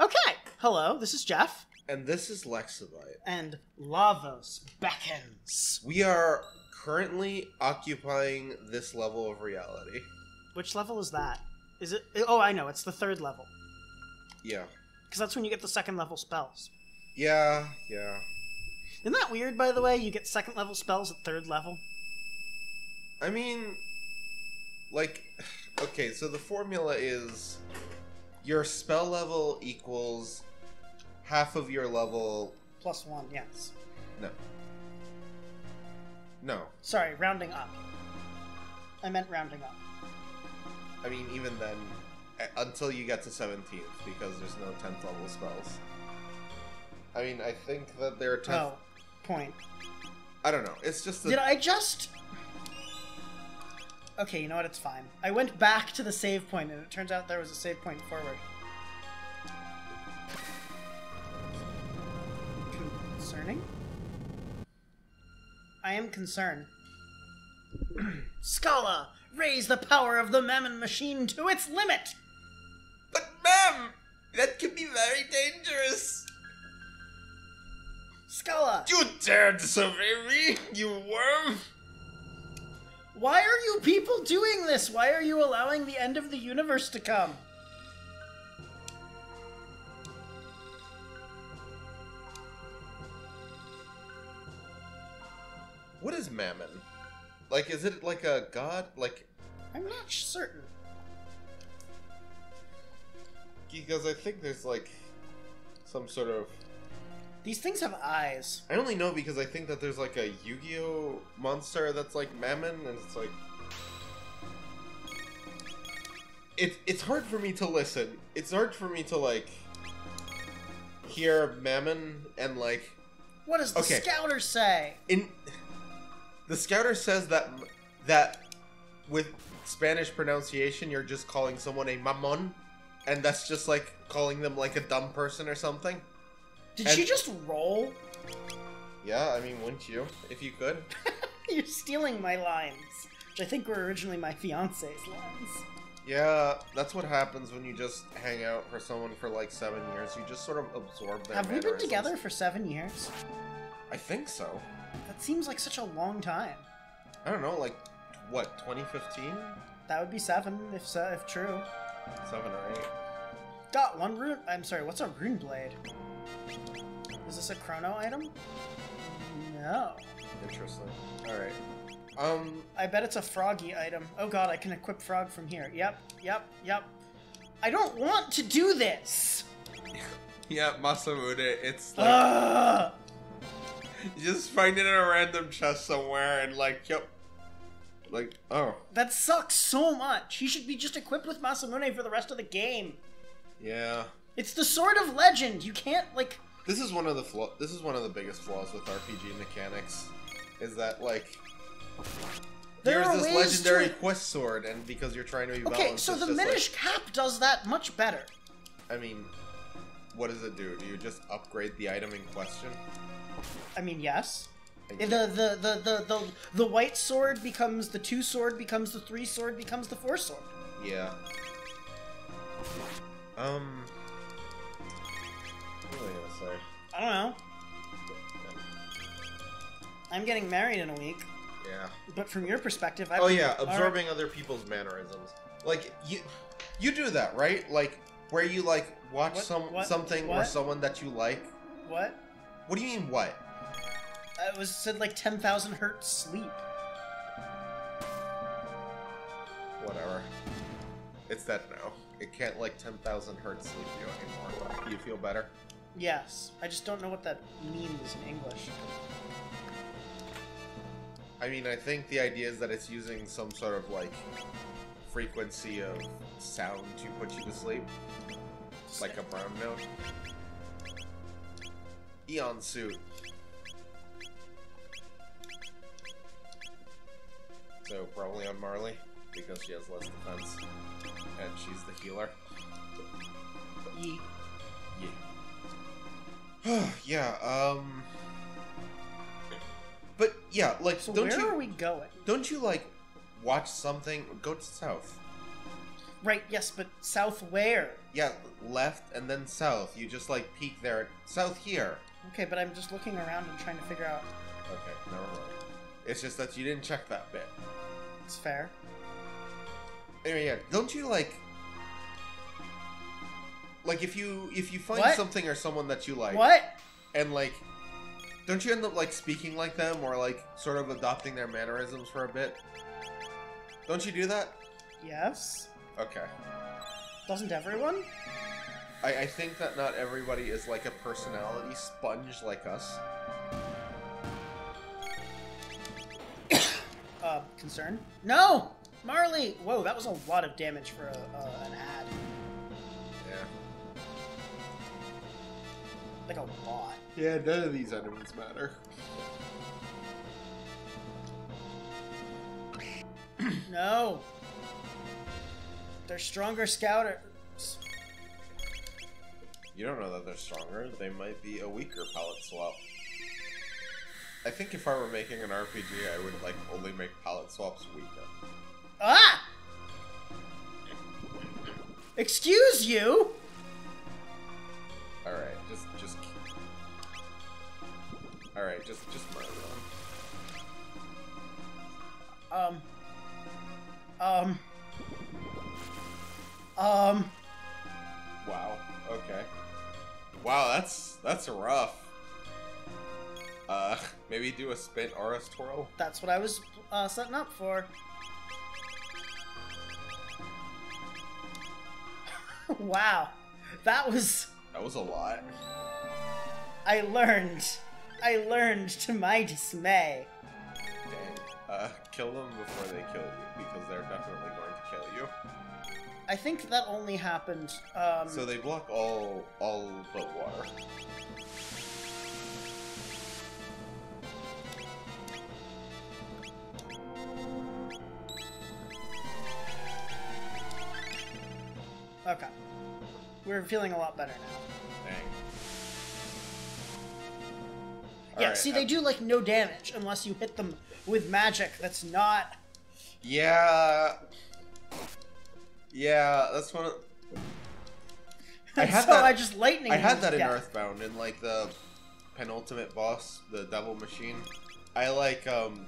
Okay, hello, this is Jeff, And this is Lexabyte. and Lavos beckons. We are currently occupying this level of reality. Which level is that? Is it? Oh, I know, it's the third level. Yeah. Because that's when you get the second level spells. Yeah, yeah. Isn't that weird, by the way? You get second level spells at third level? I mean, like, okay, so the formula is your spell level equals half of your level. Plus one, yes. No. No. Sorry, rounding up. I meant rounding up. I mean, even then, until you get to 17th, because there's no 10th level spells. I mean, I think that there are 10th. Oh, point. I don't know. It's just that. Did I just. Okay, you know what? It's fine. I went back to the save point, and it turns out there was a save point forward. Concerning? I am concerned. Schala! Raise the power of the Mammon machine to its limit! But, ma'am, that could be very dangerous. Schala! You dared disobey me, you worm! Why are you people doing this? Why are you allowing the end of the universe to come? What is Mammon? Like, is it like a god? Like, I'm not certain. because I think there's like some sort of. These things have eyes. I only know because I think that there's like a Yu Gi Oh monster that's like Mammon, and it's like. It, it's hard for me to listen. It's hard for me to like hear Mammon and like What does the Okay. scouter say? in the scouter says that that with Spanish pronunciation you're just calling someone a mamon and that's just like calling them like a dumb person or something. Did And- she just roll? Yeah, I mean, wouldn't you if you could? You're stealing my lines, which I think were originally my fiance's lines. Yeah, that's what happens when you just hang out for someone for like 7 years. You just sort of absorb their Have we been together for seven years? I think so. That seems like such a long time. I don't know, like what, 2015? That would be seven, if so, if true. 7 or 8. Got one rune. I'm sorry. What's a rune blade? Is this a chrono item? No. Interesting. All right. Um I bet it's a froggy item. Oh god, I can equip frog from here. Yep, yep, yep. I don't want to do this. yeah, Masamune, it's like. You just find it in a random chest somewhere and like, yep. Like, oh, That sucks so much. He should be just equipped with Masamune for the rest of the game. Yeah. It's the sword of legend. You can't like. This is one of the flaw. This is one of the biggest flaws with RPG mechanics, is that like There here's this ways to- legendary quest sword, and because you're trying to be Okay, balanced, so the Minish Cap does that much better. I mean, what does it do? Do you just upgrade the item in question? I mean, yes. The, the the the the the white sword becomes the two sword becomes the three sword becomes the four sword. Yeah. Um. What was I gonna say? I don't know. I'm getting married in a week, Yeah. but from your perspective, I Oh yeah, absorbing other people's mannerisms. Like you, you do that right? Like where you like watch What- some what- something or someone that you like. What? What do you mean what? I was said like ten thousand hertz sleep. Whatever. It's that now. It can't like ten thousand hertz sleep you anymore. Do you feel better? Yes, I just don't know what that means in English. I mean, I think the idea is that it's using some sort of like frequency of sound to put you to sleep, like a brown note. Aeon suit. So probably on Marley because she has less defense, and she's the healer. Ye. Yeah. yeah. Um. But yeah, like, So don't where you are we going? don't you like watch something? Go to south. Right, yes, but south where? Yeah, left and then south. You just like peek there. South here. Okay, but I'm just looking around and trying to figure out. Okay, never mind. It's just that you didn't check that bit. It's fair. Anyway, yeah, don't you like like if you if you find What? something or someone that you like What? and like don't you end up like speaking like them or like sort of adopting their mannerisms for a bit? Don't you do that? Yes. Okay. Doesn't everyone? I, I think that not everybody is like a personality sponge like us. Uh, concern? No! Marley! Whoa, that was a lot of damage for a, uh, an ad. Yeah. Like a lot. Yeah, none of these enemies matter. No! They're stronger scouters. You don't know that they're stronger. They might be a weaker palette swap. I think if I were making an RPG, I would like only make palette swaps weaker. Ah! Excuse you? All right, just just. All right, just just murder them. Um. Um. Um. Wow. Okay. Wow, that's that's rough. Uh, maybe do a spin Aurus twirl. That's what I was uh, setting up for. wow. That was. That was a lot. I learned. I learned to my dismay. Dang. Uh, kill them before they kill you because they're definitely going to kill you. I think that only happened. Um, So they block all all but water. Okay. We're feeling a lot better now. Dang. yeah, Alright, see, uh, they do like no damage unless you hit them with magic that's not. Yeah. Yeah, that's one of. I had so that- I just lightning. I had that in death. Earthbound in like the penultimate boss, the Devil Machine. I like um.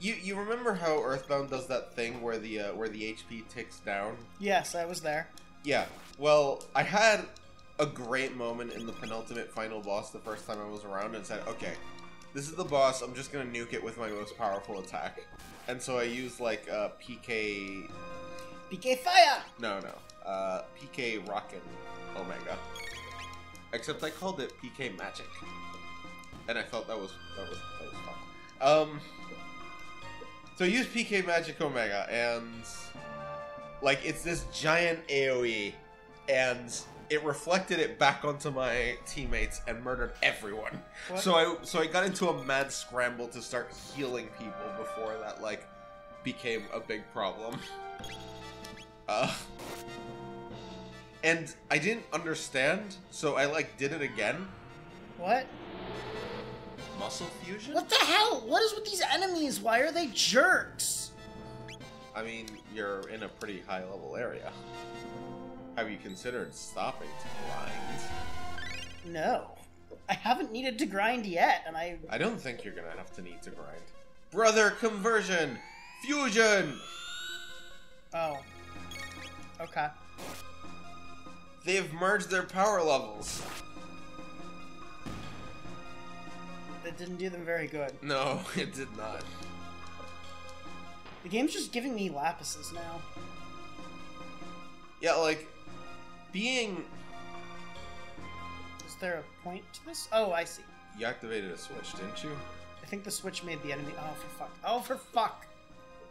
You you remember how Earthbound does that thing where the uh, where the HP ticks down? Yes, I was there. Yeah. Well, I had a great moment in the penultimate final boss the first time I was around and said, okay, this is the boss. I'm just gonna nuke it with my most powerful attack. And so I used like uh, PK. PK Fire! No, no. Uh, PK Rockin' Omega. Except I called it PK Magic, and I felt that was that was that was fun. Um. So I used PK Magic Omega, and like it's this giant AOE, and it reflected it back onto my teammates and murdered everyone. What? So I so I got into a mad scramble to start healing people before that like became a big problem. Uh and I didn't understand, so I like did it again. What? Muscle fusion? What the hell? What is with these enemies? Why are they jerks? I mean, you're in a pretty high level area. Have you considered stopping to grind? No. I haven't needed to grind yet, and I. I don't think you're gonna have to need to grind. Brother conversion! Fusion! Oh. Okay. They've merged their power levels. That didn't do them very good. No, it did not. The game's just giving me lapises now. Yeah, like, being. Is there a point to this? Oh, I see. You activated a switch, didn't you? I think the switch made the enemy. Oh, for fuck. Oh, for fuck.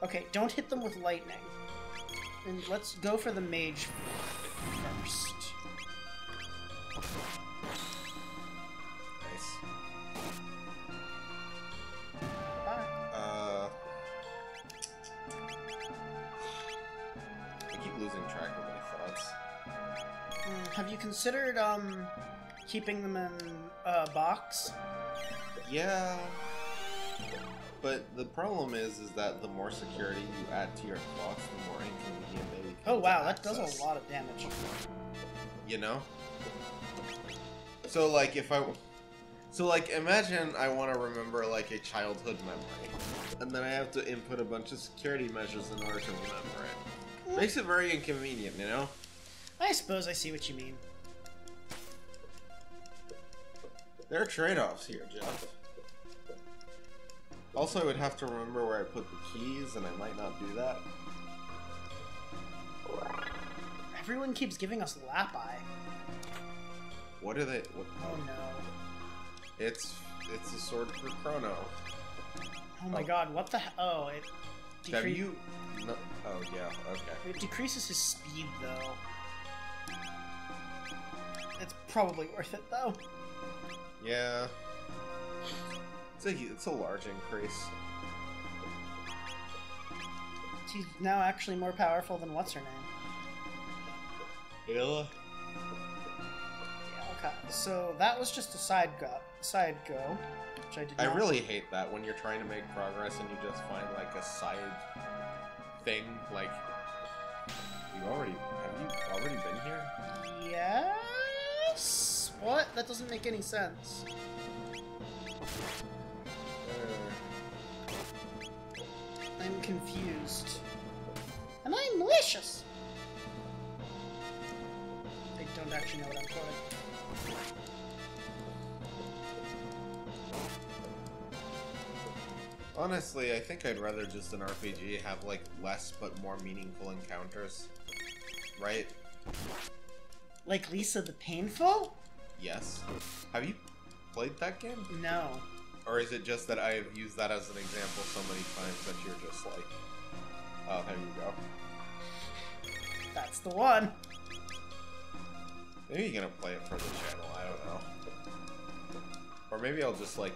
Okay, don't hit them with lightning. And let's go for the mage considered um keeping them in a box? Yeah. But the problem is, is that the more security you add to your clocks, the more inconvenient they become. Oh wow, that does a lot of damage. You know. So like, if I, so like, imagine I want to remember like a childhood memory, and then I have to input a bunch of security measures in order to remember it. Makes it very inconvenient, you know. I suppose I see what you mean. There are trade-offs here, Jeff. Also, I would have to remember where I put the keys, and I might not do that. Everyone keeps giving us lap eye. What are they? What, Oh no. It's it's a sword for Chrono. Oh my Oh. god, what the he- Oh, it. Decre- you? No, oh yeah. Okay. It decreases his speed though. It's probably worth it though. Yeah. It's a it's a large increase. She's now actually more powerful than what's her name. Ayla. Yeah, okay. So that was just a side go, side go, which I did. I really hate that when you're trying to make progress and you just find like a side thing. Like you already have you already been here? Yes. What? That doesn't make any sense. I'm confused. And I'm malicious. I don't actually know what I'm quoting. honestly, I think I'd rather just an RPG have like less but more meaningful encounters. Right? Like Lisa the Painful? Yes. Have you played that game? No. Or is it just that I've used that as an example so many times that you're just like, oh, there you go. That's the one. Maybe you're gonna play it for the channel, I don't know. Or maybe I'll just like.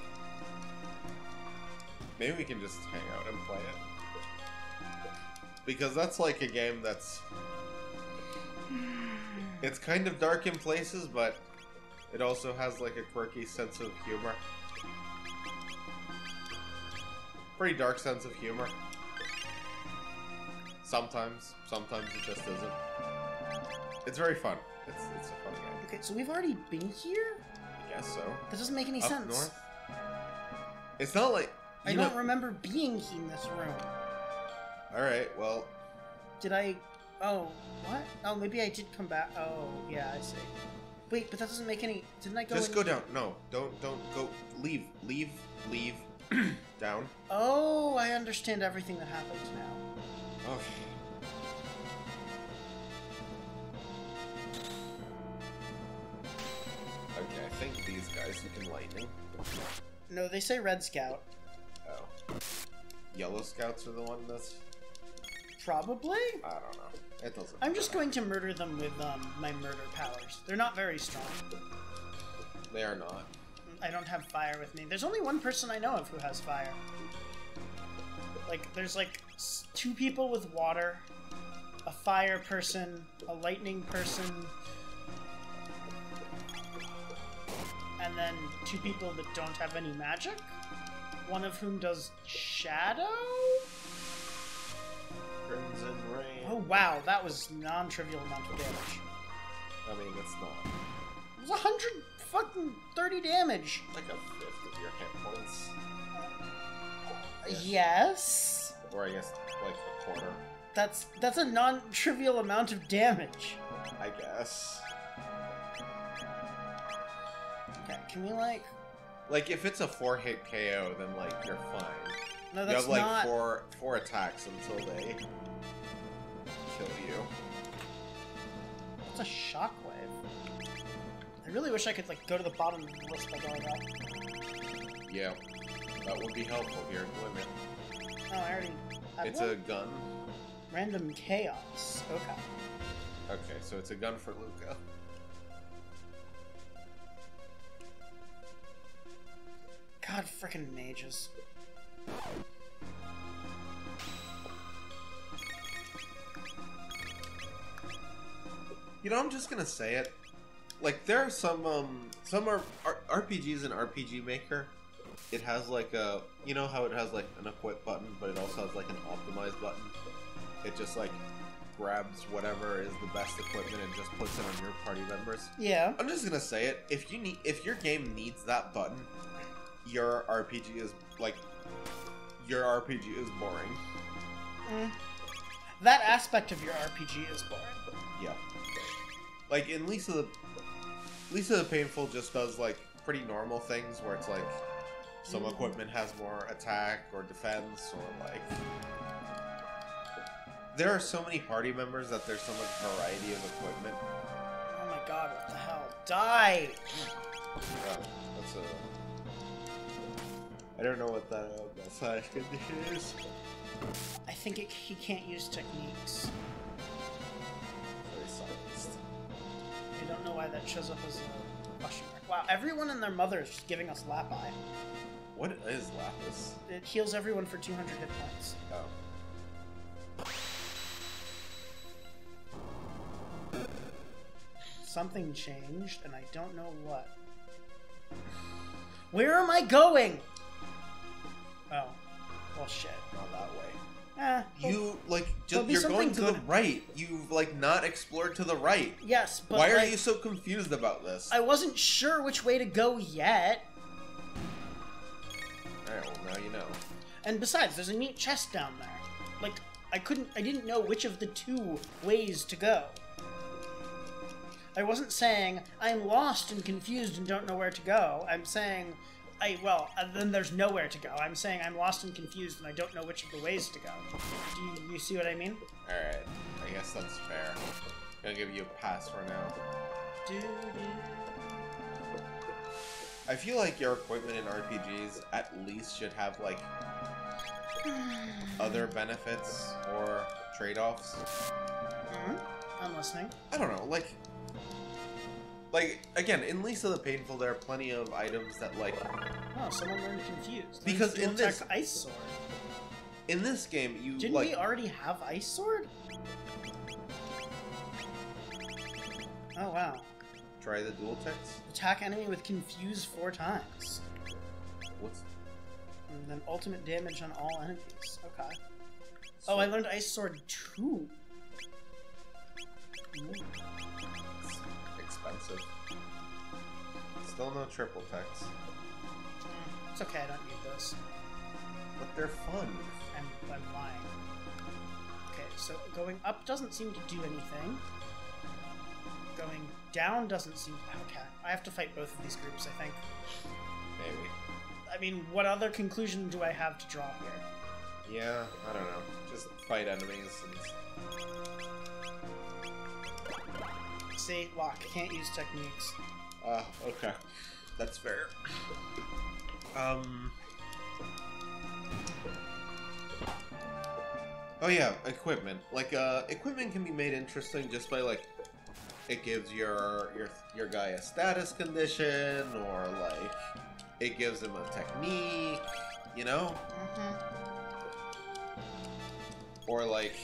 Maybe we can just hang out and play it. Because that's like a game that's. It's kind of dark in places, but it also has like a quirky sense of humor. Pretty dark sense of humor. Sometimes, sometimes it just isn't. It's very fun. It's it's a fun game. Okay, so we've already been here? I guess so. That doesn't make any Up sense. north. It's not like I don't remember being in this room. All right, well, Did I? Oh, what? Oh, maybe I did come back. Oh, yeah, I see. Wait, but that doesn't make any. Didn't I go? just in- go down. No, don't don't go. Leave, leave, leave. down. Oh, I understand everything that happens now. Oh. Okay, I think these guys you can lightning. No, they say Red Scout. Oh. Yellow scouts are the one that's. Probably. I don't know. It doesn't. I'm just going to murder them with um, my murder powers. They're not very strong. They are not. I don't have fire with me. There's only one person I know of who has fire. Like, there's like two people with water, a fire person, a lightning person, and then two people that don't have any magic. One of whom does shadow. Crimson rain. Oh wow, that was non-trivial amount of damage. I mean, it's not. It was a hundred fucking thirty damage. Like a fifth of your hit points. Yes. Or I guess like a quarter. That's that's a non-trivial amount of damage. I guess. Okay, can we like? Like if it's a four hit KO, then like you're fine. No, you have like not. four four attacks until they kill you. It's a shockwave. I really wish I could like go to the bottom and lift my guard up. Yeah. That would be helpful here, wouldn't it? Oh, I already. Have It's one? a gun. random chaos. Okay. Okay, so it's a gun for Lucca. God, freaking mages. You know, I'm just gonna say it. Like there are some um some are, are RPGs in RPG Maker it has like a you know how it has like an equip button, but it also has like an optimize button. It just like grabs whatever is the best equipment and just puts it on your party members. Yeah. I'm just gonna say it. If you need, if your game needs that button, your RPG is like, your RPG is boring. Mm. That aspect of your RPG is boring. Yeah. Like in Lisa the, Lisa the Painful just does like pretty normal things where it's like, some Mhm. equipment has more attack or defense or like. There are so many party members that there's so much variety of equipment. Oh my god, what the hell? Die! Oh, that's a. I don't know what that uh, that side condition is. I think it, he can't use techniques. I don't know why that shows up as a question mark. Wow, everyone and their mother is just giving us Lapi. What is Lapis? It heals everyone for 200 hit points. Oh. Something changed, and I don't know what. Where am I going? Oh. Well, shit. Not that way. Eh, well, You like you're going to something the right. You've like not explored to the right. Yes, but Why are you so confused about this? I wasn't sure which way to go yet. Alright, well now you know. And besides, there's a neat chest down there. Like, I couldn't, I didn't know which of the two ways to go. I wasn't saying I'm lost and confused and don't know where to go. I'm saying, I well, uh, then there's nowhere to go. I'm saying I'm lost and confused and I don't know which of the ways to go. Do you, you see what I mean? Alright, I guess that's fair. I'm Gonna give you a pass for now. Do, do. I feel like your appointment in RPGs at least should have like other benefits or trade-offs. Mhm. I'm listening. I don't know, like like again, in Lisa the Painful there are plenty of items that like Oh, someone learned confused. Because in this- ice sword. in this game you Didn't like we already have ice sword? Oh wow. try the dual techs. Attack enemy with confuse four times. What's And then ultimate damage on all enemies. Okay. Oh, I learned Ice Sword 2. Ooh. expensive. Still no triple techs. Mm, It's okay, I don't need those. But they're fun. I'm, I'm lying. Okay, so going up doesn't seem to do anything. Going down doesn't seem... Okay, I have to fight both of these groups, I think. Maybe. I mean, what other conclusion do I have to draw here? Yeah, I don't know. Just fight enemies and See, lock, can't use techniques. Uh, okay. That's fair. Um. Oh yeah, equipment. Like, uh, equipment can be made interesting just by like, it gives your your your guy a status condition, or like, it gives him a technique, you know, Mm-hmm. or like,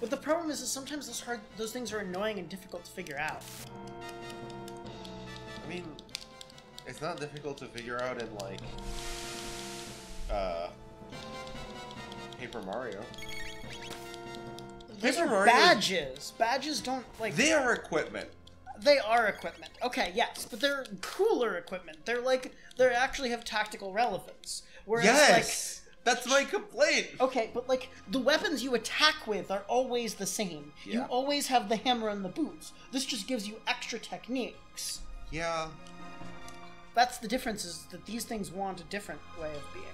But the problem is that sometimes those hard, those things are annoying and difficult to figure out. I mean, it's not difficult to figure out in like, uh, Paper Mario. Those Paper are Mario badges. Badges don't like They are equipment. they are equipment. Okay, yes, but they're cooler equipment. They're like they actually have tactical relevance. Whereas yes, that's my complaint. okay, but like the weapons you attack with are always the same. Yeah. You always have the hammer and the boots. This just gives you extra techniques. Yeah, That's the difference is that these things want a different way of being.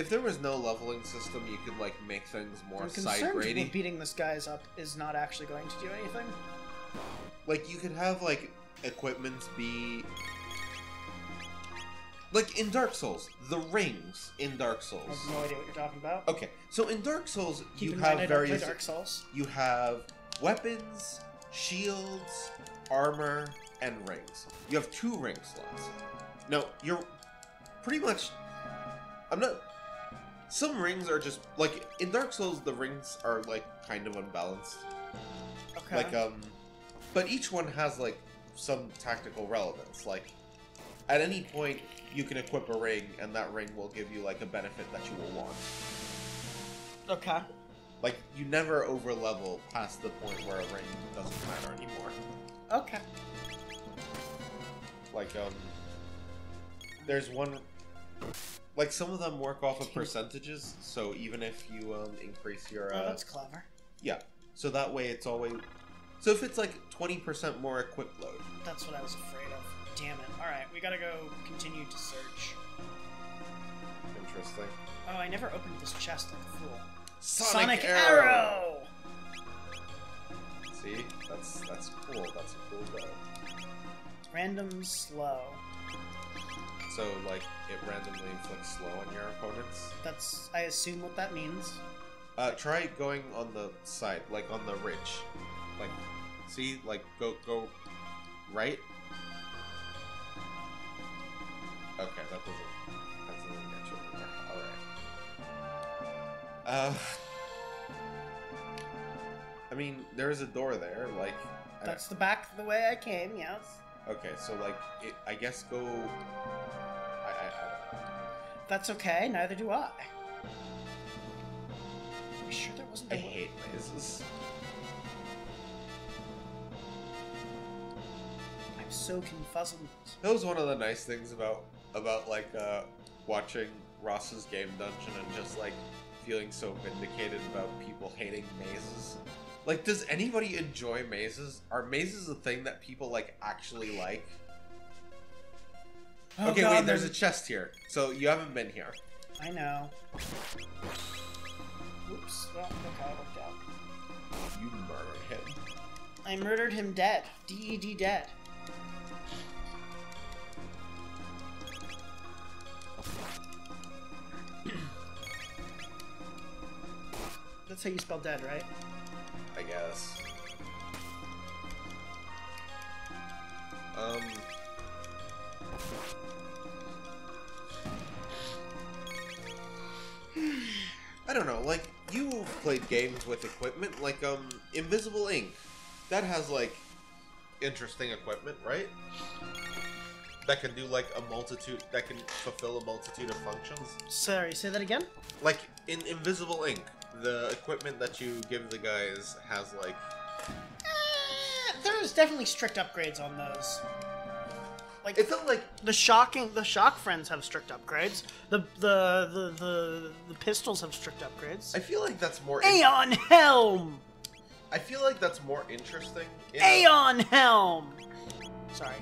if there was no leveling system, you could like make things more I'm side concerned with beating this guys up is not actually going to do anything. Like you could have like equipments be like in Dark Souls, the rings in Dark Souls. I have no idea what you're talking about. Okay, so in Dark Souls, Keep you in have mind I don't play various. Dark Souls. You have weapons, shields, armor, and rings. You have two ring slots. No, you're pretty much. I'm not. Some rings are just like in Dark Souls. The rings are like kind of unbalanced. Okay. Like um, but each one has like some tactical relevance. Like at any point, you can equip a ring, and that ring will give you like a benefit that you will want. okay. Like you never over level past the point where a ring doesn't matter anymore. Okay. Like um, there's one. Like some of them work off of percentages, so even if you um increase your Oh, uh, that's clever. yeah, so that way it's always. So if it's like twenty percent more equip load, That's what I was afraid of. Damn it. Alright, we gotta go continue to search. interesting. Oh, I never opened this chest like a fool. Sonic, Arrow! See, that's that's cool. That's a cool bow. Random slow. So like it randomly inflicts slow on your opponents. That's, I assume, what that means. Uh, try going on the side, like on the ridge. Like, see, like go go right. Okay, that doesn't that doesn't get you anywhere. All right. Uh, I mean, there is a door there. Like, I- That's the back the way I came, yes. okay, so like, it, I guess go. I, I, I don't know. That's okay, neither do I. Are You sure there wasn't I a way? hate mazes. I'm so confuzzled. That was one of the nice things about about like uh, watching Ross's game dungeon and just like feeling so vindicated about people hating mazes. Like, does anybody enjoy mazes? Are mazes a thing that people like actually like? Oh, okay, God, wait. There's a chest here, so you haven't been here. I know. Oops. Well, look how it worked out. You murdered him. I murdered him dead. D-E-D dead. That's how you spell dead, right? I guess. Um. I don't know, like, you played games with equipment, like, um, Invisible Ink. That has, like, interesting equipment, right? That can do, like, a multitude, that can fulfill a multitude of functions. Sorry, say that again? Like, in Invisible Inc., the equipment that you give the guys has, like, Eh, there's definitely strict upgrades on those. Like it felt like the shocking, the shock friends have strict upgrades. The the the the, the pistols have strict upgrades. I feel like that's more. Aeon Helm. I feel like that's more interesting. in- Aeon Helm. Sorry.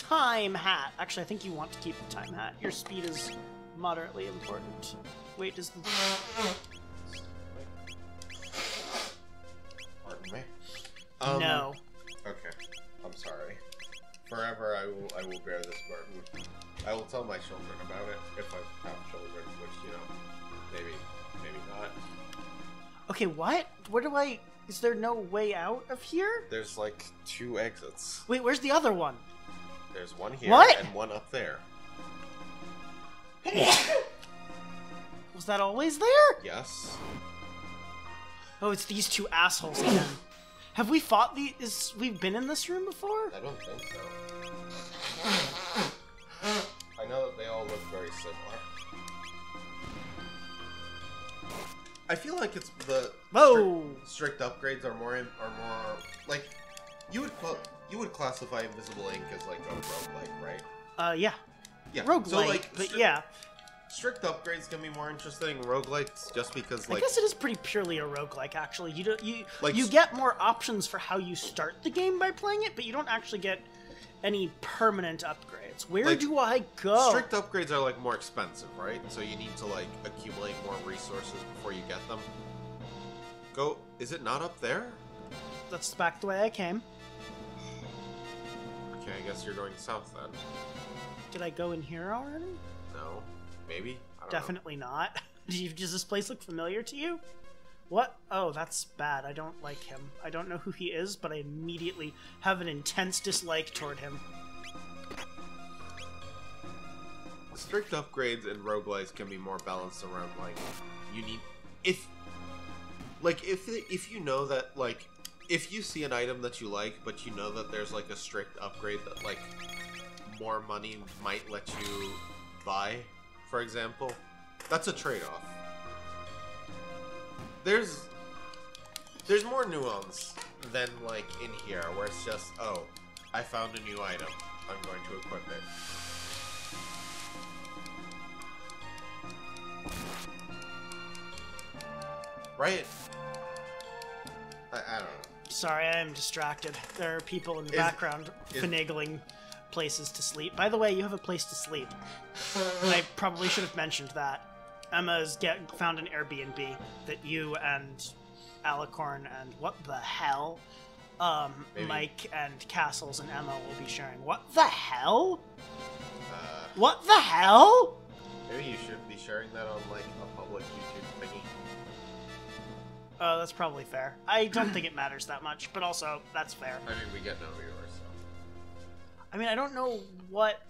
Time hat. Actually, I think you want to keep the time hat. Your speed is moderately important. Wait, does the Pardon me. Um, no? Okay. I'm sorry. Forever, I will. I will bear this burden. I will tell my children about it if I have children, which you know, maybe, maybe not. Okay, what? Where do I? Is there no way out of here? There's like two exits. Wait, where's the other one? There's one here What? and one up there. Was that always there? Yes. Oh, it's these two assholes again. Have we fought the? Is we've been in this room before? I don't think so. I know that they all look very similar. I feel like it's the Whoa! strict, strict upgrades are more in, are more like you would call you would classify Invisible Inc. as like a roguelike, right? Uh, yeah, Yeah. roguelike, So like but yeah, strict upgrades can be more interesting. Roguelikes just because like I guess it is pretty purely a roguelike. Actually, you don't you Like you get more options for how you start the game by playing it, but you don't actually get any permanent upgrades. Where Like, do I go? strict upgrades are like more expensive, right? So you need to like accumulate more resources before you get them. Go. Is it not up there? That's back the way I came. Okay, I guess you're going south then. Did I go in here already? No, maybe. I don't Definitely not. Does this place look familiar to you? What? Oh, that's bad. I don't like him. I don't know who he is, but I immediately have an intense dislike toward him. Strict upgrades and roguelikes can be more balanced around like you need if like if if you know that like if you see an item that you like, but you know that there's like a strict upgrade that like more money might let you buy, for example, that's a trade-off. There's there's more nuance than like in here where it's just oh, I found a new item. I'm going to equip it. Right? I, I don't know. Sorry, I am distracted. There are people in the Is- background is- finagling places to sleep. By the way, you have a place to sleep. I probably should have mentioned that. Emma's get found an Airbnb that you and Alicorn and what the hell? Um, Mike and Castles and Emma will be sharing. What the hell? Uh, What the hell? maybe you should be sharing that on like a public YouTube thingy. Oh, that's probably fair. I don't think it matters that much, but also that's fair. I mean, we get no viewers, so. I mean, I don't know what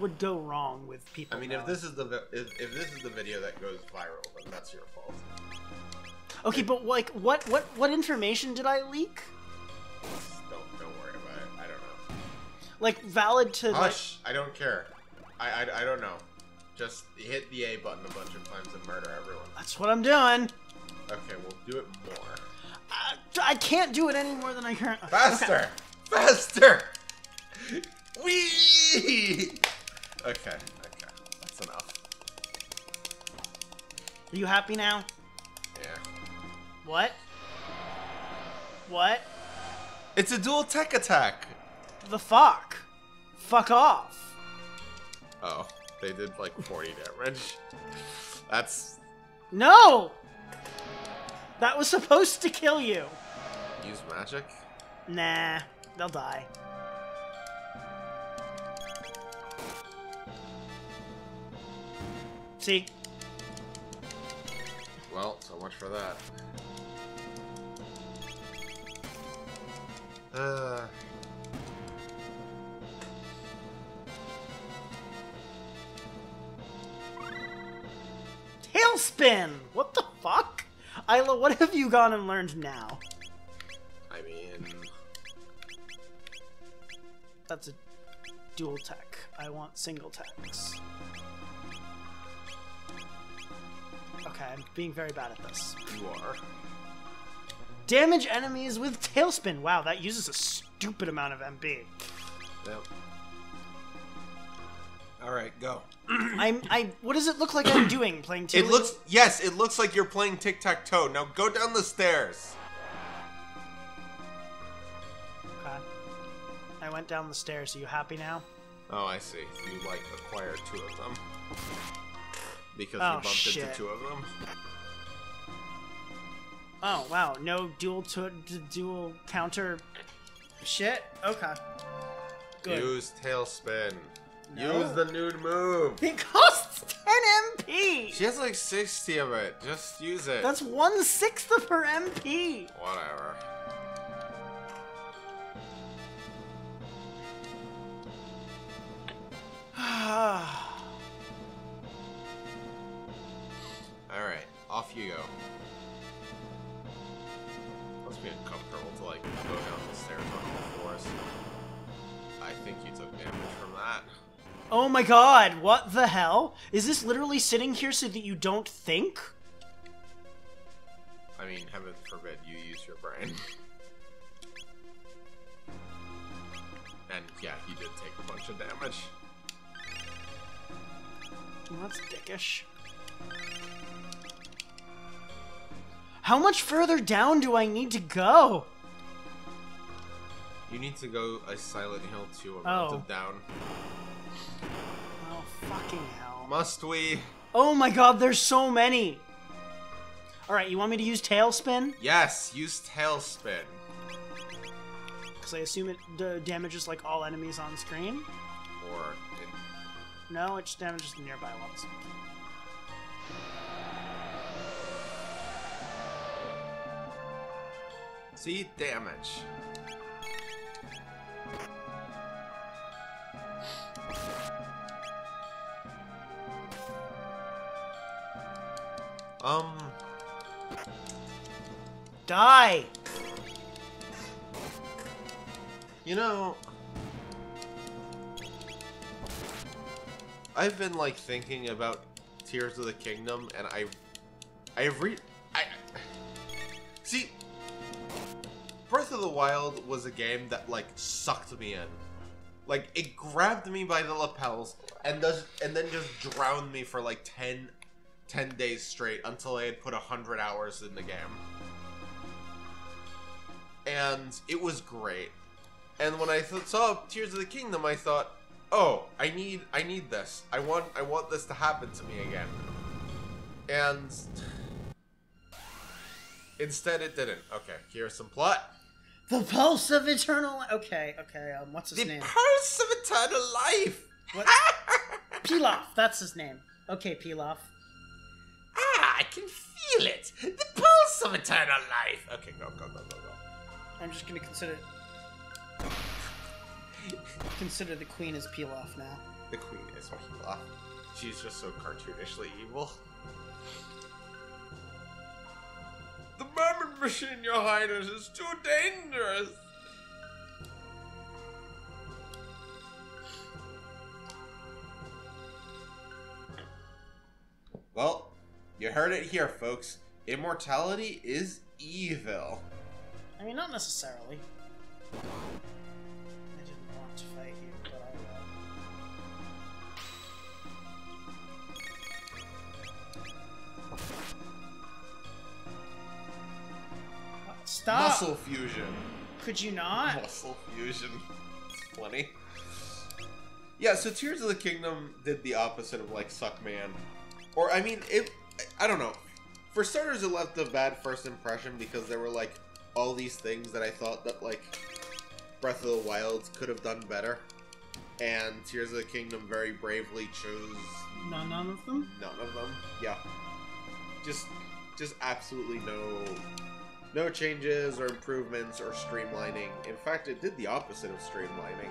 would go wrong with people. I mean, if this is the vi- if, if this is the video that goes viral, then that's your fault. Okay, but like, what what what information did I leak? Don't don't worry about it. I don't know. Like valid to like, Hush! I don't care. I, I I don't know. Just hit the A button a bunch of times and murder everyone. That's what I'm doing. Okay, we'll do it more. I, I can't do it any more than I currently. Faster! Faster! Wee! Okay, okay. That's enough. Are you happy now? Yeah. What? What? It's a dual tech attack! The fuck? Fuck off. Oh, they did like 40 damage. That's. No! That was supposed to kill you. Use magic? Nah, they'll die. See? Well, so much for that. Uh. Tailspin! What the fuck? Ayla, what have you gone and learned now? I mean. That's a dual tech. I want single techs. Okay, I'm being very bad at this. You are. Damage enemies with Tailspin. Wow, that uses a stupid amount of MP. Yep. Alright, go. I'm I what does it look like I'm doing? Playing It Tilly? looks. Yes, it looks like you're playing tic tac toe. Now go down the stairs. Okay. I went down the stairs. Are you happy now? Oh, I see. You, like, acquired two of them. Because Oh, you bumped shit. into two of them. Oh wow, no dual to d- dual counter shit? Okay. Good. Use tailspin. No. Use the nude move. It costs 10 MP! She has like 60 of it. Just use it. That's one sixth of her MP! Whatever. Alright, off you go. Oh my god, what the hell? Is this literally sitting here so that you don't think? I mean, heaven forbid you use your brain. And yeah, he did take a bunch of damage. Well, that's dickish. How much further down do I need to go? You need to go a Silent Hill 2 Oh. amount of down. Oh, fucking hell. Must we? Oh my god, there's so many! Alright, you want me to use Tailspin? Yes, use Tailspin. Because I assume it damages like all enemies on screen? Or it, No, it just damages the nearby ones. see damage. Um, Die! You know, I've been like thinking about Tears of the Kingdom, and I, I've re, I, see, Breath of the Wild was a game that like sucked me in, like it grabbed me by the lapels and does, and then just drowned me for like 10, 10 days straight until I had put a hundred hours in the game, and it was great. And when I th- saw Tears of the Kingdom, I thought, "Oh, I need, I need this. I want, I want this to happen to me again." And instead, it didn't. Okay, here's some plot. The pulse of eternal. Okay, okay. Um, what's his the name? The pulse of eternal life. What? Pilaf. That's his name. Okay, Pilaf. Ah, I can feel it. The pulse of eternal life. Okay, go, go, go, go, go. I'm just gonna consider consider the queen as Pilaf now. The queen is Pilaf. She's just so cartoonishly evil. The Mammon Machine, your highness, is too dangerous. Heard it here, folks. Immortality is evil. I mean, not necessarily. I didn't want to fight you, but I will. Uh, Stop! Muscle fusion. Could you not? Muscle fusion. It's funny. Yeah, so Tears of the Kingdom did the opposite of like Suckman. Or I mean it I don't know. For starters it left a bad first impression because there were like all these things that I thought that like Breath of the Wild could have done better. And Tears of the Kingdom very bravely chose None, none of them? none of them. Yeah. Just just absolutely no no changes or improvements or streamlining. In fact, it did the opposite of streamlining.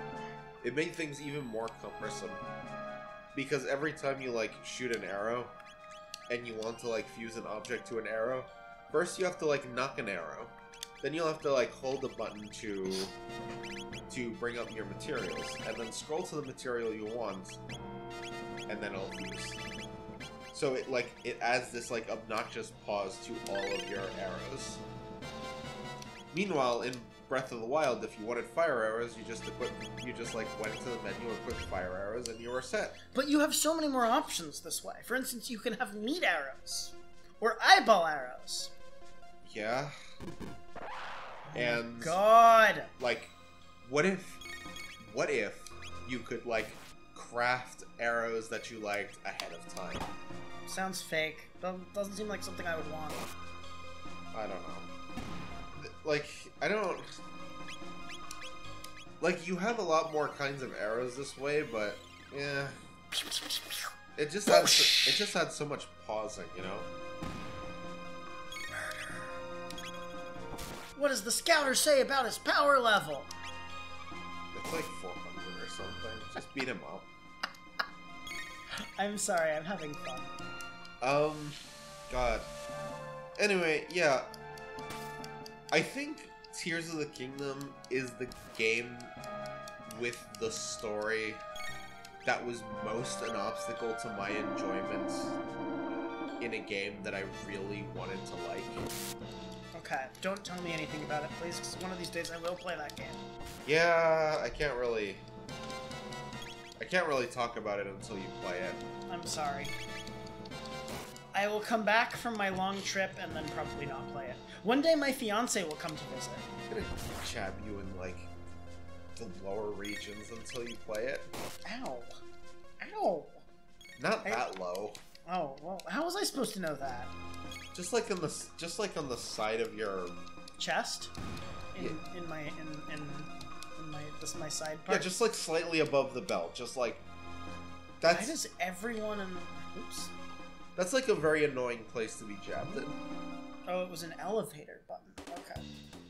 It made things even more cumbersome. Because every time you like shoot an arrow and you want to like fuse an object to an arrow, first you have to like knock an arrow. Then you'll have to like hold the button to to bring up your materials and then scroll to the material you want and then it'll fuse. So it like it adds this like obnoxious pause to all of your arrows. Meanwhile, in Breath of the Wild, if you wanted fire arrows, you just equip you just like went to the menu, and equipped fire arrows, and you were set. But you have so many more options this way. For instance, you can have meat arrows or eyeball arrows. Yeah. Oh and God. like what if what if you could like craft arrows that you liked ahead of time? Sounds fake. Doesn't seem like something I would want. I don't know. Like, I don't. Like, you have a lot more kinds of arrows this way, but yeah, it just had so, it just had so much pausing, you know. What does the scouter say about his power level? It's like 400 or something. Just beat him up. I'm sorry, I'm having fun. Um, God. Anyway, yeah. I think Tears of the Kingdom is the game with the story that was most an obstacle to my enjoyment in a game that I really wanted to like. Okay, don't tell me anything about it, please, because one of these days I will play that game. Yeah, I can't really. I can't really talk about it until you play it. I'm sorry. I will come back from my long trip and then probably not play it. One day my fiance will come to visit. I'm gonna jab you in like the lower regions until you play it. Ow. Ow. Not I- that low. Oh, well, how was I supposed to know that? Just like on the just like on the side of your Chest? In, in my, in, in, in my, this my side part. yeah, just like slightly above the belt. Just like that's Why does everyone in, the oops. That's like a very annoying place to be jabbed in. Oh, it was an elevator button. Okay.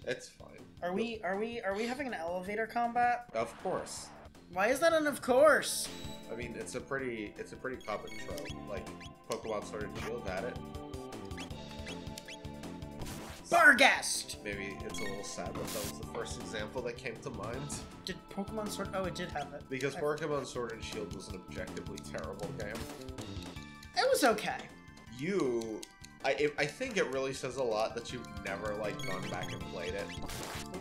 It's fine. Are we, are we, are we having an elevator combat? Of course. Why is that an of course? I mean, it's a pretty it's a pretty common trope. Like Pokemon Sword and Shield had it. it's Barghest! maybe it's a little sad that that was the first example that came to mind. Did Pokemon Sword? Oh, it did have it. Because Pokemon Sword and Shield was an objectively terrible game. It was okay. You, I, it, I think it really says a lot that you've never like gone back and played it.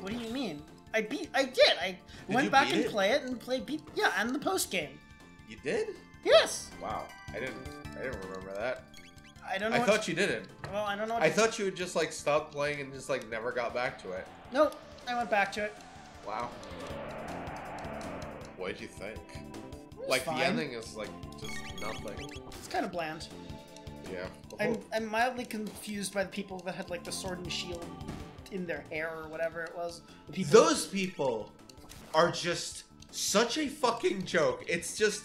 What do you mean? I beat. I did. I Did went back and it? play it and played beat. Yeah, and the post game. You did? Yes. Wow, I didn't, I didn't remember that. I don't know. I thought you didn't. Well, I don't know. What I thought you had just like stopped playing and just like never got back to it. Nope. I went back to it. Wow. What did you think? Like fine. the ending is like just nothing. It's kind of bland. Yeah. I'm oh. I'm mildly confused by the people that had like the sword and shield in their hair or whatever it was. People. Those people are just such a fucking joke. It's just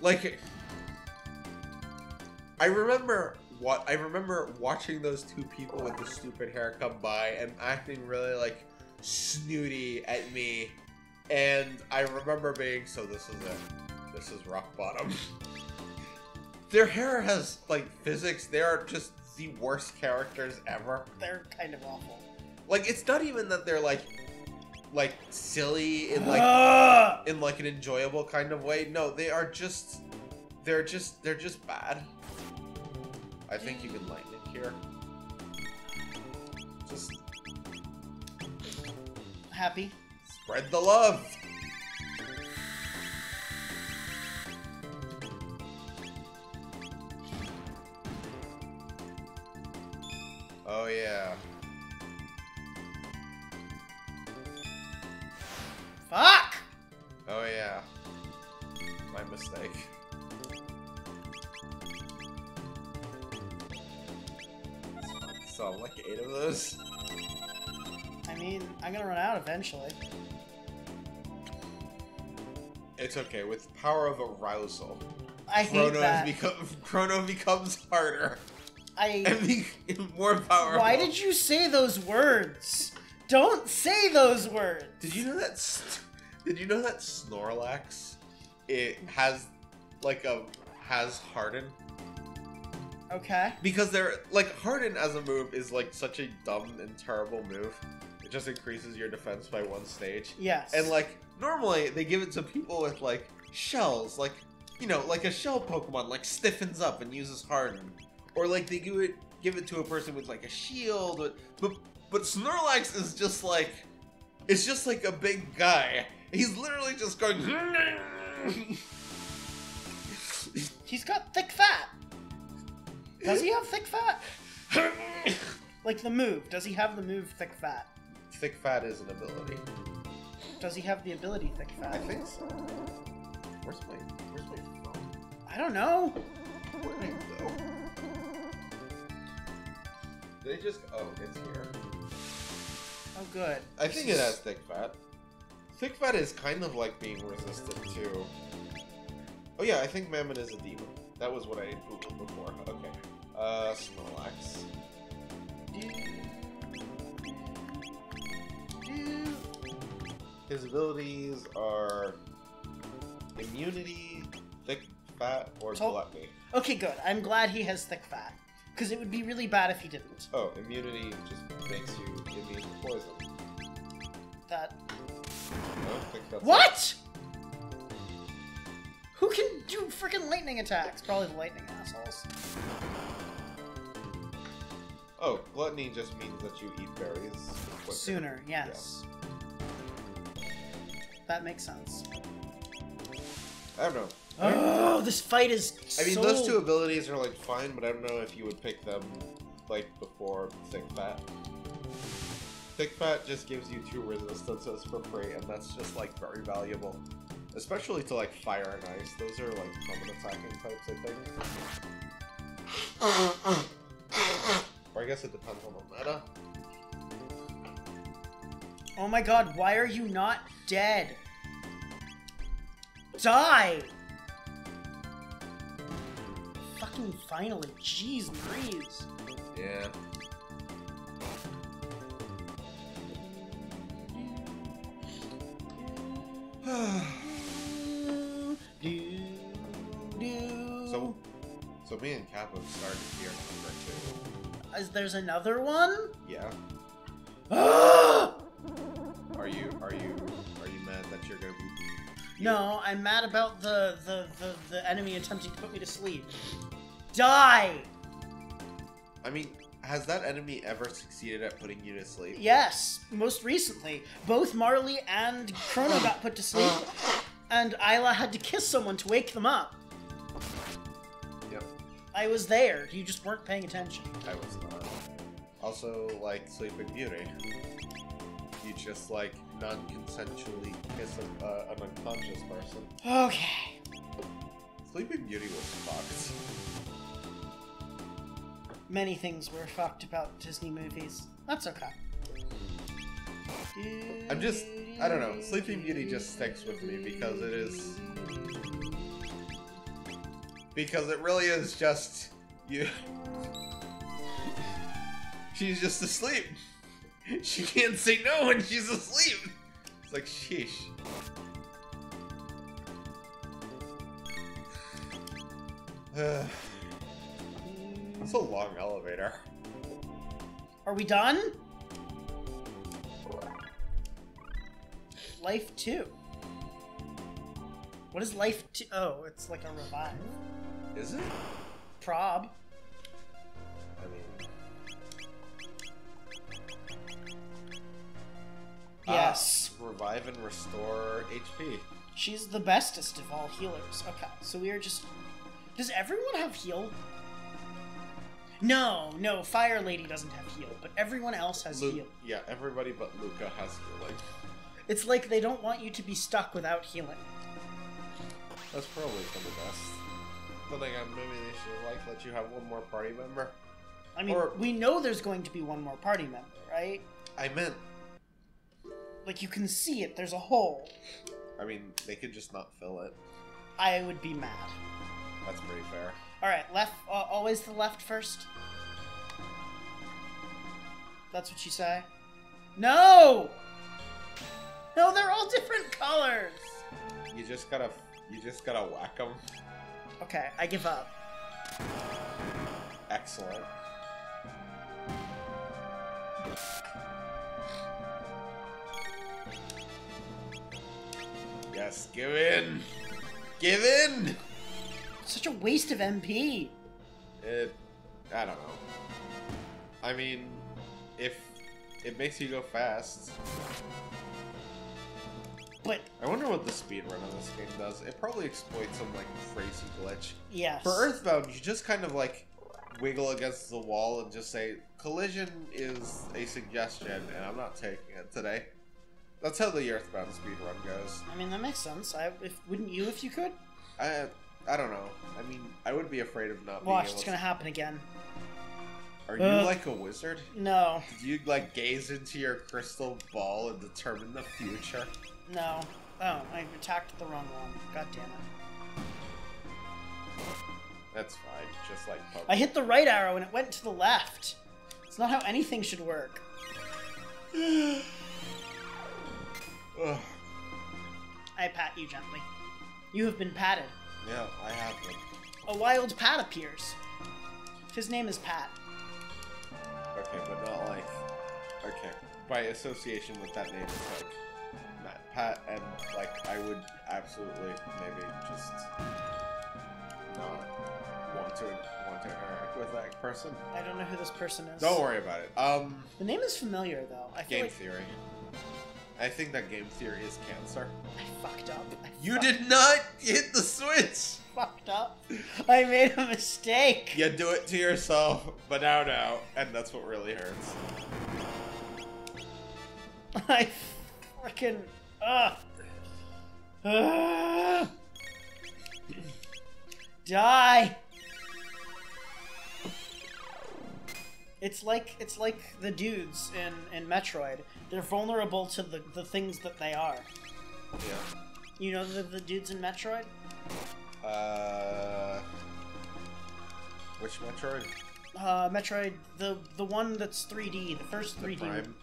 like I remember what I remember watching those two people with the stupid hair come by and acting really like snooty at me. And I remember being so this is it. This is rock bottom. Their hair has like physics. They are just the worst characters ever. They're kind of awful. Like it's not even that they're like like silly in like ah! in like an enjoyable kind of way. No, they are just they're just they're just bad. I think you can lightning here. Just happy. Spread the love. Oh yeah. Fuck. Oh yeah. My mistake. So like eight of those. I mean, I'm gonna run out eventually. It's okay. With power of arousal, I hate Chrono that. become Chrono becomes harder I. and be more powerful. Why did you say those words? Don't say those words. Did you know that? Did you know that Snorlax? It has like a has harden Okay. because they're like harden as a move is like such a dumb and terrible move. It just increases your defense by one stage. Yes. And like normally they give it to people with like shells, like you know, like a shell Pokemon like stiffens up and uses harden, or like they give it give it to a person with like a shield. But but, but Snorlax is just like it's just like a big guy. He's literally just going. he's got thick fat. Does he have thick fat? Like the move. Does he have the move thick fat? Thick fat is an ability. Does he have the ability thick fat? I think so. Where's my Where's my phone? I don't know. Where did it go? Did just? Oh, it's here. Oh, good. I think it has thick fat. Thick fat is kind of like being resistant to. Oh yeah, I think Mammon is a demon. That was what I googled before. Okay. Uh, Snorlax. His abilities are immunity, thick fat, or So- gluttony. Okay, good. I'm glad he has thick fat. Because it would be really bad if he didn't. Oh, immunity just makes you immune to poison. That. I don't think that's What? Who can do freaking lightning attacks? Probably the lightning assholes. Oh, gluttony just means that you eat berries quicker. Sooner, yes. That makes sense. I don't know. Oh, this fight is. I mean, so- those two abilities are like fine, but I don't know if you would pick them like before thick fat. Thick fat just gives you two resistances for free, and that's just like very valuable, especially to like fire and ice. Those are like common attacking types, I think. or I guess it depends on the meta. Oh my god, why are you not dead? Die! Fucking finally, jeez Louise. Yeah. So, so me and Cap have started here number two. Is there's another one? Yeah. Are you are you are you mad that you're gonna be? No, I'm mad about the, the the the enemy attempting to put me to sleep. Die. I mean, has that enemy ever succeeded at putting you to sleep? Yes, most recently, both Marley and Chrono got put to sleep, and Ayla had to kiss someone to wake them up. Yep. I was there. You just weren't paying attention. I was not. Also, like Sleeping Beauty, you just like non-consensually kiss a, uh, an unconscious person. Okay. Sleeping Beauty was fucked. Many things were fucked about Disney movies. That's okay. I'm just, I don't know. Sleeping Beauty just sticks with me because it is, because it really is just you. She's just asleep. She can't say no when she's asleep. It's like sheesh. It's a long elevator. Are we done? Life 2. What is Life 2? Oh, it's like a revive. Is it? Prob. Yes. Ah, revive and restore HP. She's the bestest of all healers. Okay, so we are just. Does everyone have heal? No, no, Fire Lady doesn't have heal, but everyone else has Lu- heal. yeah, everybody but Lucca has healing. It's like they don't want you to be stuck without healing. That's probably for the best. But like, maybe they should like let you have one more party member. I mean, Or- we know there's going to be one more party member, right? I meant, Like, you can see it, there's a hole. I mean, they could just not fill it. I would be mad. That's pretty fair. Alright, left, uh, always the left first. That's what you say? No! No, they're all different colors! You just gotta, you just gotta whack them. Okay, I give up. Excellent. Yes, give in. Give in. Such a waste of MP. It, I don't know. I mean, if it makes you go fast, But, I wonder what the speedrun of this game does. It probably exploits some like crazy glitch. yes. For Earthbound, you just kind of like wiggle against the wall and just say, "Collision is a suggestion, and I'm not taking it today." That's how the Earthbound speedrun goes. I mean, that makes sense. I, if, wouldn't you if you could? I, I don't know. I mean, I would be afraid of not Watch, being it's able. gonna happen again. To... Are you Uh. like a wizard? No, Do you like gaze into your crystal ball and determine the future? no. Oh, I attacked the wrong one. God damn it. That's fine. Just like Pokemon. I hit the right arrow and it went to the left. It's not how anything should work. Ugh. I pat you gently. You have been patted. Yeah, I have them. A wild Pat appears. His name is Pat. Okay, but not like. Okay, by association with that name, it's like Matt Pat, and like I would absolutely maybe just not want to want to interact with that person. I don't know who this person is. Don't worry about it. Um, The name is familiar though. I game like theory. I think that game theory is cancer. I fucked up. I You fuck- did not hit the switch. fucked up. I made a mistake. You do it to yourself, but now, now, and that's what really hurts. I freaking ugh. Ugh. Die. It's like it's like the dudes in, in Metroid. They're vulnerable to the, the things that they are. Yeah. You know the, the dudes in Metroid? Uh, which Metroid? Uh, Metroid, the the one that's 3D, the first The 3D. Prime.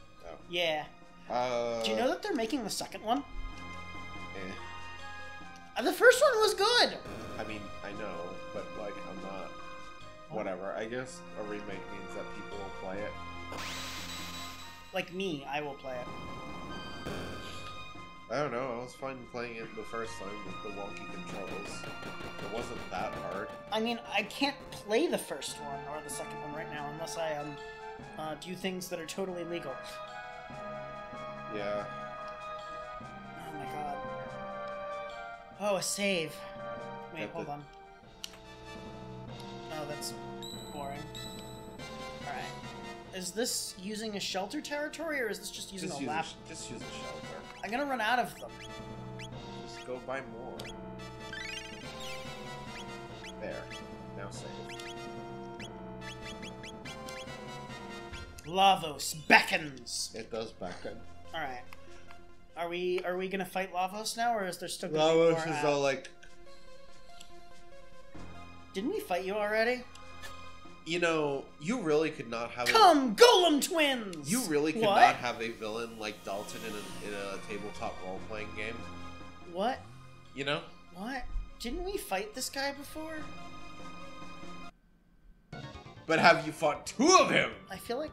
Yeah. Oh. Uh, Do you know that they're making the second one? eh. Uh, the first one was good. I mean, I know, but like, I'm not. Whatever. I guess a remake means that people will play it. Like me, I will play it. I don't know. I was fine playing it the first time with the wonky controls. It wasn't that hard. I mean, I can't play the first one or the second one right now unless I um uh, do things that are totally legal. Yeah. Oh my god. Oh, a save. Wait, Got hold the- on. Oh, that's boring. Alright. Is this using a shelter territory or is this just using Just a use, lap? a, just use a shelter. I'm gonna run out of them. Just go buy more. There. Now save. Lavos beckons. It does beckon. Alright. Are we are we gonna fight Lavos now or is there still gonna be more is out? all like, Didn't we fight you already? You know, you really could not have a, Come, Golem Twins! you really could what? not have a villain like Dalton in a, in a tabletop role playing game. What? You know? What? Didn't we fight this guy before? But have you fought two of him? I feel like.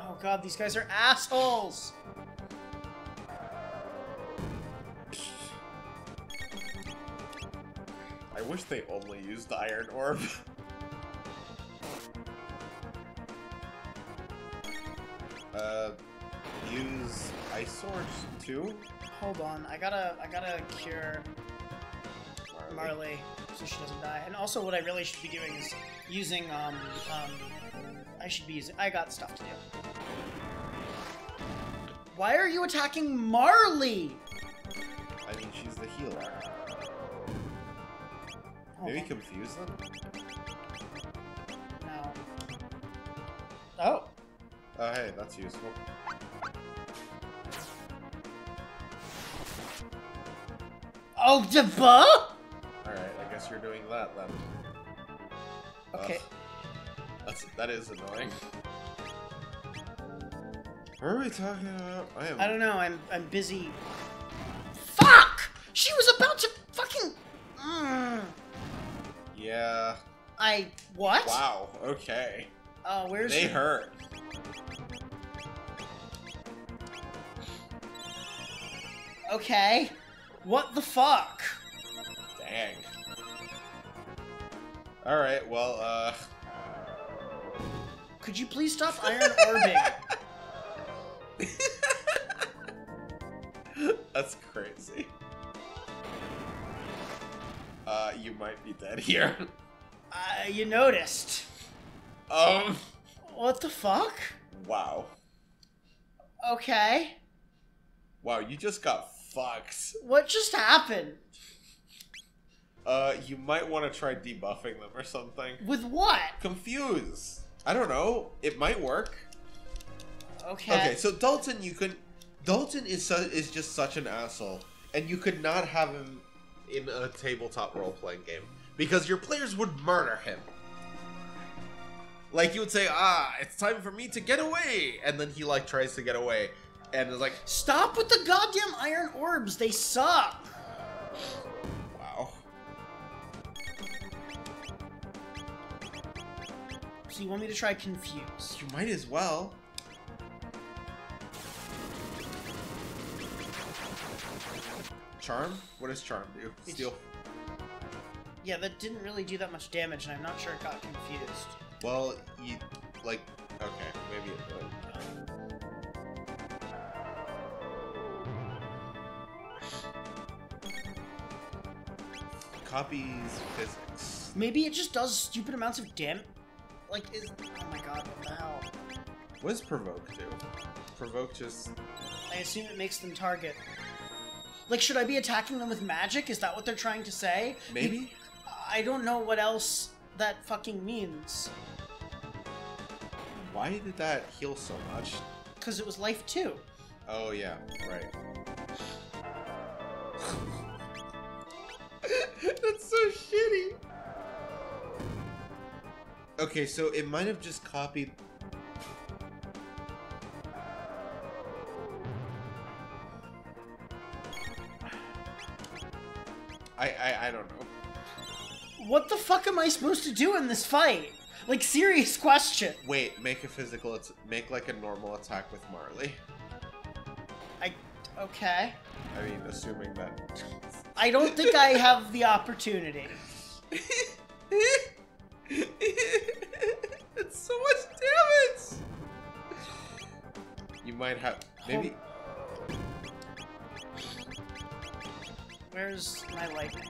Oh god, these guys are assholes! I wish they only used the Iron Orb. uh, use Ice Sword too? Hold on, I gotta, I gotta cure Marley so she doesn't die. And also, what I really should be doing is using, um, um, I should be using. I got stuff to do. Why are you attacking Marley? I mean, she's the healer. Hold Maybe on. confuse them? No. Oh. Oh, hey, that's useful. Oh, Deba? Alright, I guess you're doing that then. Okay. Ugh. That's, that is annoying. What are we talking about? I am. I don't know. I'm I'm busy. Fuck! She was about to fucking. Mm. Yeah. I what? Wow, okay. Uh, where's They hurt. Okay. What the fuck? Dang. Alright, well, uh. Could you please stop iron orbing? That's crazy. Uh, you might be dead here. uh, you noticed. um, What the fuck? wow. Okay. Wow, you just got fucked. What just happened? Uh, you might want to try debuffing them or something. With what? Confuse. I don't know. It might work. Okay. Okay, so Dalton, you could. Dalton is su- is just such an asshole, and you could not have him in a tabletop role playing game because your players would murder him. Like you would say, "Ah, it's time for me to get away," and then he like tries to get away, and is like, Stop with the goddamn iron orbs. They suck. "Wow." So you want me to try confuse? You might as well. Charm? What does charm do? Steal. Yeah, that didn't really do that much damage, and I'm not sure it got confused. Well, you like. Okay, maybe it would. Copies physics. Maybe it just does stupid amounts of damage. Like, is oh my god, what the hell? What does provoke do? Provoke just. I assume it makes them target. Like, should I be attacking them with magic? Is that what they're trying to say? Maybe? I don't know what else that fucking means. Why did that heal so much? Because it was life too. Oh, yeah, right. Okay, so it might have just copied. I, I I don't know. What the fuck am I supposed to do in this fight? Like, serious question. Wait, make a physical. It's make like a normal attack with Marley. I. Okay. I mean, assuming that. I don't think I have the opportunity. might have maybe. Where's my lightning?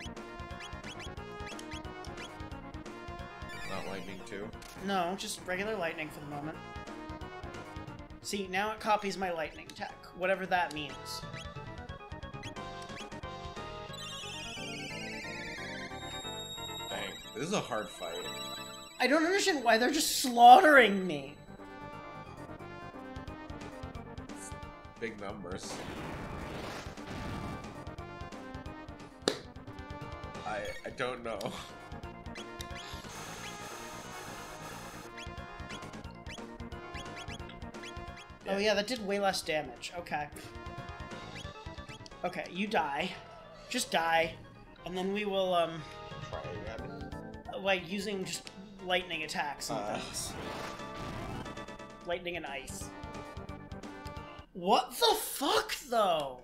Not lightning too. No, just regular lightning for the moment. See, now it copies my lightning tech, whatever that means. Dang, this is a hard fight. I don't understand why they're just slaughtering me. Big numbers. I I don't know. Oh yeah, that did way less damage. Okay. Okay, you die. Just die. And then we will, um, Try again. like, using just lightning attacks and Uh. things. Lightning and ice. What the fuck, though?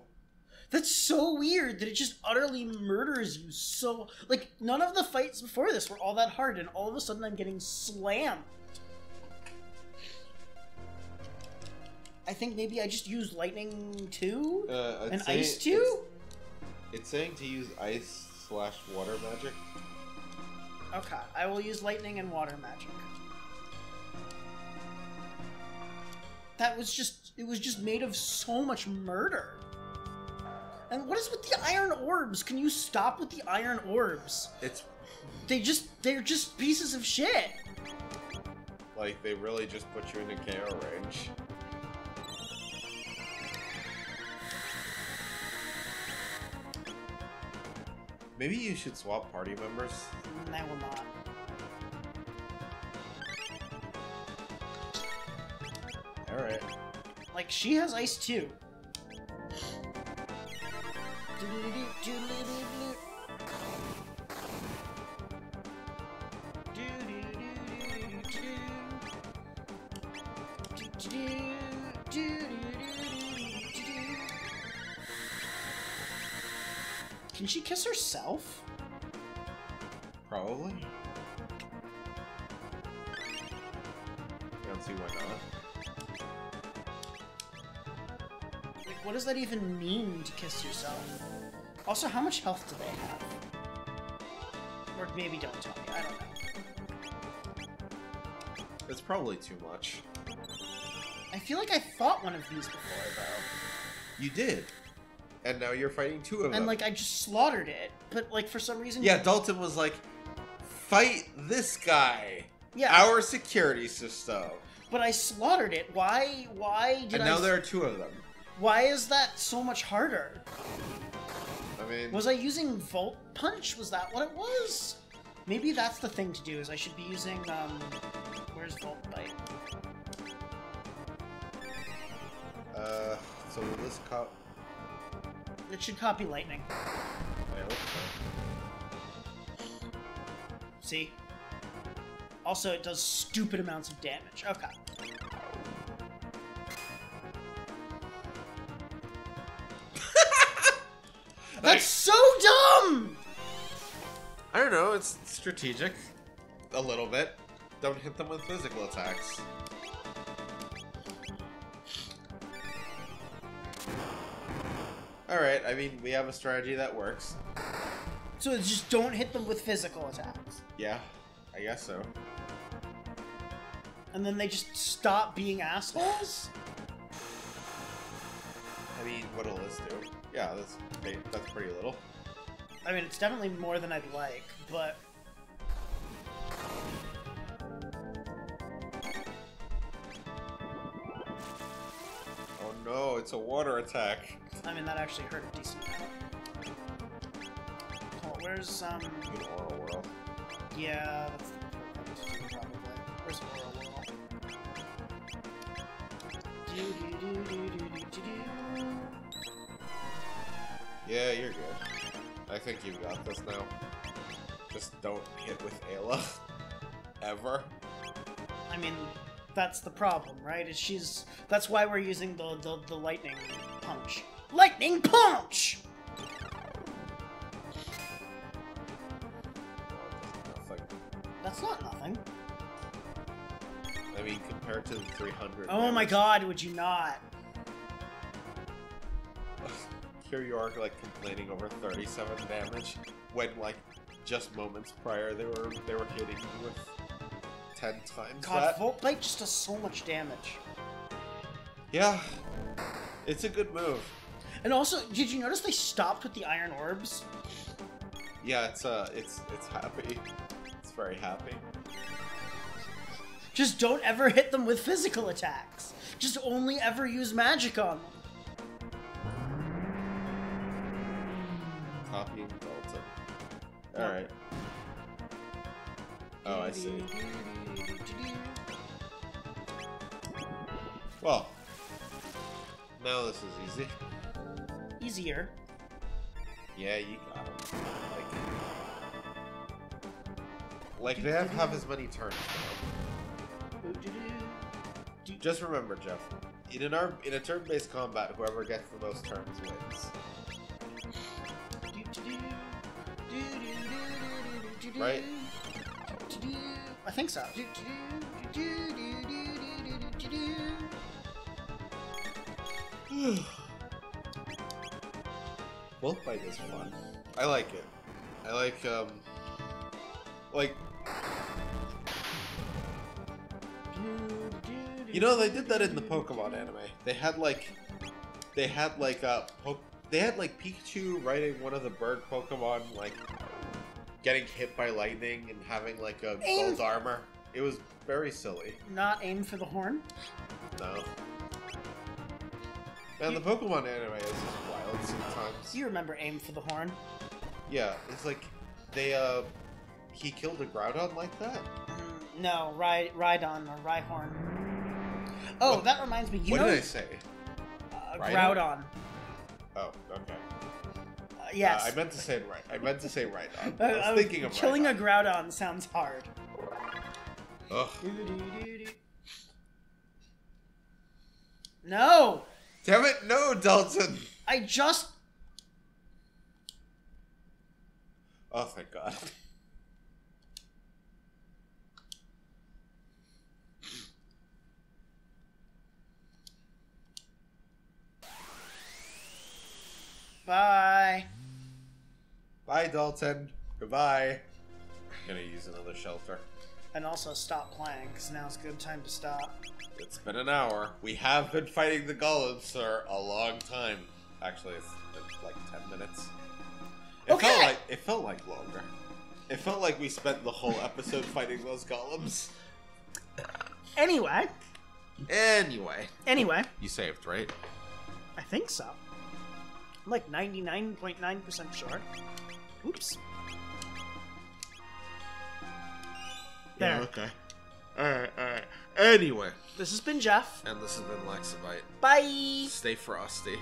That's so weird that it just utterly murders you so... Like, none of the fights before this were all that hard, and all of a sudden I'm getting slammed. I think maybe I just used lightning too? Uh, and ice too? It's, it's saying to use ice slash water magic. Okay, I will use lightning and water magic. That was just, it was just made of so much murder. And what is with the iron orbs? Can you stop with the iron orbs? It's They just, they're just pieces of shit. like they really just put you in a KO range. Maybe you should swap party members. Mm, I will not. Alright. Like, she has ice too. Can she kiss herself? Probably. I don't see why not. What does that even mean to kiss yourself? Also, how much health do they have? Or maybe don't tell me, I don't know. It's probably too much. I feel like I fought one of these before, though. You did. And now you're fighting two of them. And, like, I just slaughtered it. But, like, for some reason... Yeah, Dalton was like, fight this guy. Yeah, Our security system. but I slaughtered it. Why, why did And I... now there are two of them. Why is that so much harder? I mean, Was I using Volt Punch? Was that what it was? Maybe that's the thing to do, is I should be using, um... Where's Volt Bite? uh, so will this cop? It should copy Lightning. I hope so. See? Also, it does stupid amounts of damage. Okay. That's so dumb! I don't know. It's strategic, a little bit. Don't hit them with physical attacks. All right. I mean, we have a strategy that works. So it's just don't hit them with physical attacks. Yeah, I guess so. And then they just stop being assholes? I mean, what'll this do? Yeah, that's that's pretty little. I mean, it's definitely more than I'd like, but... Oh no, it's a water attack. I mean, that actually hurt a decent amount. Oh, where's, um... World. Yeah, that's the probably. Where's Aura Whirl? Do-do-do-do-do-do-do. Yeah, you're good. I think you've got this now. Just don't hit with Ayla. Ever. I mean, that's the problem, right? Is she's that's why we're using the the, the lightning punch. Lightning punch. Nothing. That's not nothing. I mean, compared to the 300. Oh my god, would you not? Here you are, like complaining over 37 damage when, like, just moments prior they were they were hitting you with 10 times God, that. Volt Blade just does so much damage. Yeah, it's a good move. And also, did you notice they stopped with the iron orbs? Yeah, it's uh, it's it's happy. It's very happy. Just don't ever hit them with physical attacks. Just only ever use magic on them. All right. Oh, I see. Well, now this is easy. Easier. Yeah, you got him. Like, like they have half as many turns. Now. Just remember, Jeff. In an arm, in a turn-based combat, whoever gets the most turns wins. Right? I think so. Wolf fight is fun. I like it. I like um, like you know they did that in the Pokemon anime. They had like, they had like uh, po- they had like Pikachu riding one of the bird Pokemon like getting hit by lightning and having like a Aim. gold armor. It was very silly. Not aim for the horn. No. Man, the Pokemon anime is wild sometimes. You remember aim for the horn? Yeah, it's like they uh he killed a Groudon like that. Mm, No, Ride Rhydon or Rhyhorn. Oh, What- that reminds me. You what know, did I say? uh, Groudon. Oh, okay. Uh, yes. Uh, I meant to say it right. I meant to say right. I, Uh, I was uh, thinking of killing right a Groudon sounds hard. Ugh. No, Damn it! No, Dalton. I just Oh, thank God. bye. Bye, Dalton. Goodbye. I'm gonna use another shelter. And also stop playing, because now's a good time to stop. It's been an hour. We have been fighting the golems for a long time. Actually, it's been like ten minutes. It felt like it felt like longer. It felt like we spent the whole episode fighting those golems. Anyway, Anyway, anyway, you saved, right? I think so. I'm like 99.9% sure. Oops. There. Yeah, okay. Alright, alright. Anyway. This has been Jeff. And this has been Lexabyte. Bye. Stay frosty.